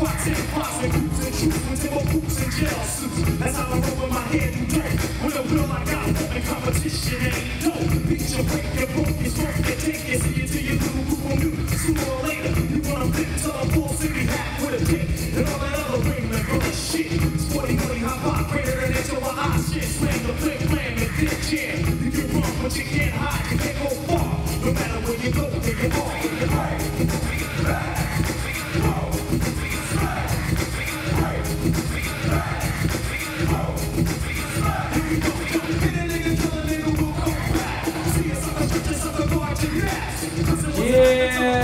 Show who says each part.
Speaker 1: squats and pots and groups and troops with demo hoops and jail suits. That's how I roll with my head and dope. With a will I got, and competition ain't dope. Beat your break, your broke, your smoke, your take it, see you till your little group on you. Sooner or later, you wanna flip to a full city hat with a dick and all that other ringman bullshit. Sporty money, hop hop, greater than that, your eye shit. Slam the flip, slam the dick chair. You can run, but you can't hide, you can't go far. No matter where you go, you off, you get
Speaker 2: Yeah.